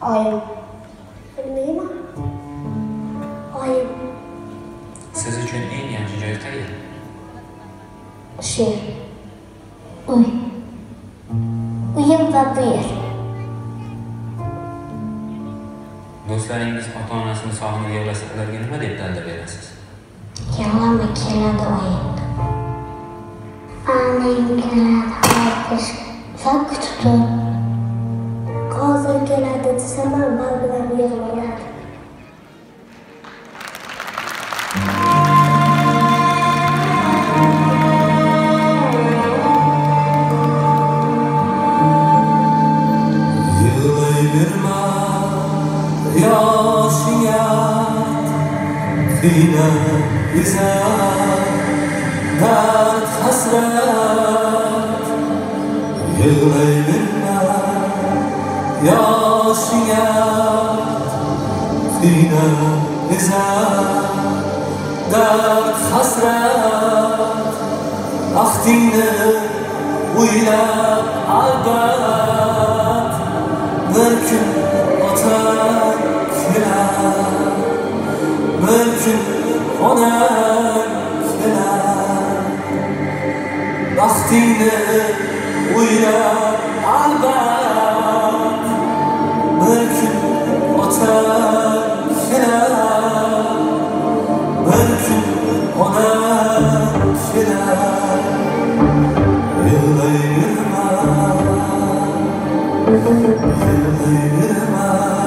oyim bilmayman oyim Siz uchun eng yaxshi joy qayeri? shu uy uyim va bu yer Do'stlaringiz ota-onasini sog'inib yig'lasa, ularga nima deb dalda berasiz? yig'lama keladi oyim anang keladi aytish va kutib tur ham baribir yig'layadi Yığılayverma yaşıya Kıyna bize dert hasret Yığılayverma yaşıya بینم بزن درد حسرت وقتی o'ylab albat bir kun otang kelar bir kun onang kelar baxtingni o'ylab albat bir Yıllayırma Yıllayırma